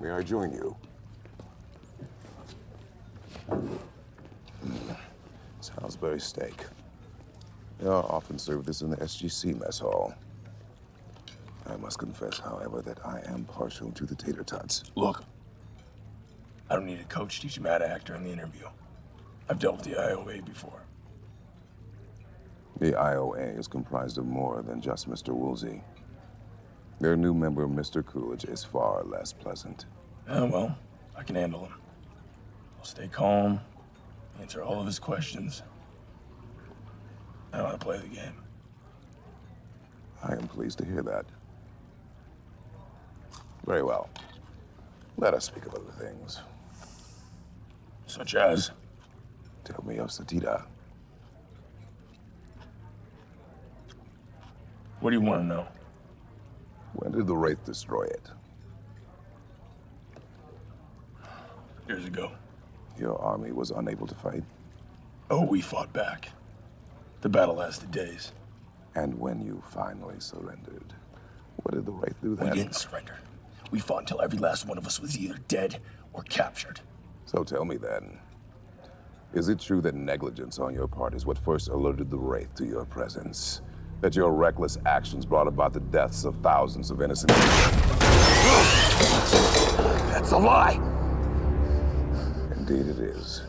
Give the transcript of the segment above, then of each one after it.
May I join you? Salisbury steak. They are often served this in the SGC mess hall. I must confess, however, that I am partial to the tater tots. Look, I don't need a coach teaching me how to act during the interview. I've dealt with the IOA before. The IOA is comprised of more than just Mr. Woolsey. Their new member, Mr. Coolidge, is far less pleasant. Yeah, well, I can handle him. I'll stay calm, answer all of his questions. I know how to play the game. I am pleased to hear that. Very well. Let us speak of other things. Such as? Tell me of Sateda. What do you want to know? When did the Wraith destroy it? Years ago. Your army was unable to fight? Oh, we fought back. The battle lasted days. And when you finally surrendered, what did the Wraith do then? We didn't surrender. We fought until every last one of us was either dead or captured. So tell me then, is it true that negligence on your part is what first alerted the Wraith to your presence? That your reckless actions brought about the deaths of thousands of innocent people. That's a lie! Indeed it is.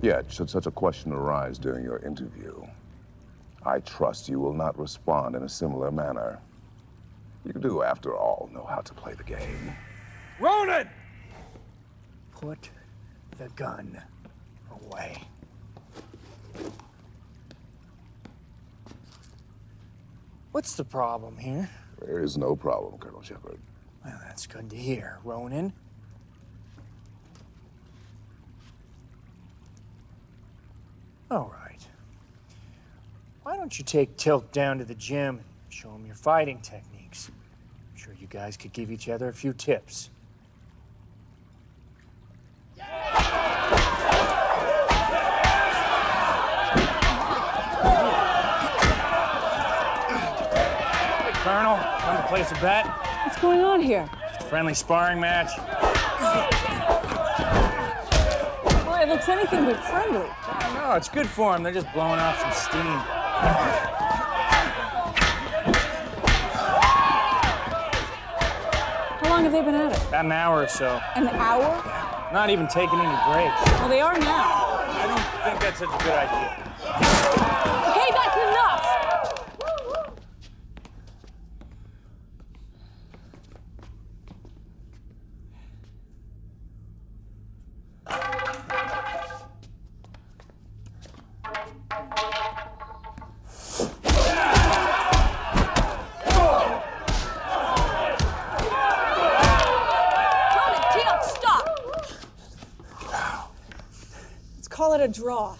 Yet, should such a question arise during your interview, I trust you will not respond in a similar manner. You do, after all, know how to play the game. Ronon! Put the gun away. What's the problem here? There is no problem, Colonel Sheppard. Well, that's good to hear, Ronon. All right. Why don't you take Teal'c down to the gym and show him your fighting techniques? I'm sure you guys could give each other a few tips. Colonel, come to place a bet? What's going on here? Friendly sparring match. Boy, it looks anything but friendly. No, it's good for them. They're just blowing off some steam. How long have they been at it? About an hour or so. An hour? Not even taking any breaks. Well, they are now. I don't think that's such a good idea. Okay, that's enough! Call it a draw.